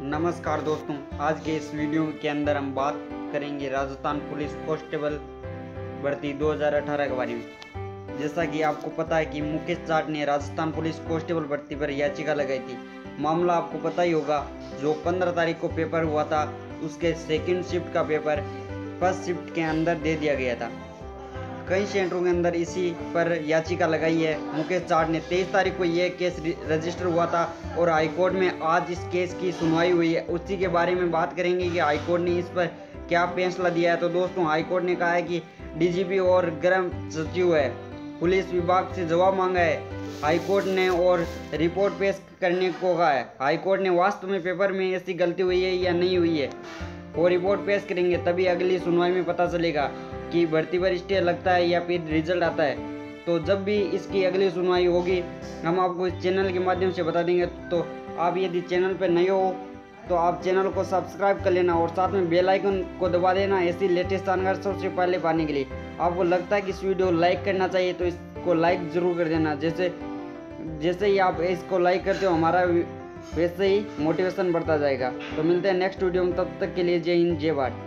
नमस्कार दोस्तों, आज के इस वीडियो के अंदर हम बात करेंगे राजस्थान पुलिस कांस्टेबल भर्ती 2018 के बारे में। जैसा कि आपको पता है कि मुकेश जाट ने राजस्थान पुलिस कांस्टेबल भर्ती पर याचिका लगाई थी। मामला आपको पता ही होगा, जो 15 तारीख को पेपर हुआ था, उसके सेकंड शिफ्ट का पेपर फ़र्स्ट शिफ्ट के अंदर दे दिया गया था। कई सेंटरों के अंदर इसी पर याचिका लगाई है। मुकेश जाट ने तेईस तारीख को यह केस रजिस्टर हुआ था और हाईकोर्ट में आज इस केस की सुनवाई हुई है। उसी के बारे में बात करेंगे कि हाईकोर्ट ने इस पर क्या फैसला दिया है। तो दोस्तों, हाईकोर्ट ने कहा है कि डीजीपी और गृह सचिव है, पुलिस विभाग से जवाब मांगा है। हाईकोर्ट ने और रिपोर्ट पेश करने को कहा है। हाईकोर्ट ने वास्तव में पेपर में ऐसी गलती हुई है या नहीं हुई है? वो रिपोर्ट पेश करेंगे, तभी अगली सुनवाई में पता चलेगा कि भर्ती पर स्टे लगता है या फिर रिज़ल्ट आता है। तो जब भी इसकी अगली सुनवाई होगी, हम आपको इस चैनल के माध्यम से बता देंगे। तो आप यदि चैनल पर नए हो तो आप चैनल को सब्सक्राइब कर लेना और साथ में बेल आइकन को दबा देना, ऐसी लेटेस्ट जानकारी सबसे पहले पाने के लिए। आपको लगता है कि इस वीडियो लाइक करना चाहिए तो इसको लाइक ज़रूर कर देना। जैसे जैसे ही आप इसको लाइक करते हो, हमारा वैसे ही मोटिवेशन बढ़ता जाएगा। तो मिलते हैं नेक्स्ट वीडियो में, तब तक के लिए जय हिंद, जय भारत।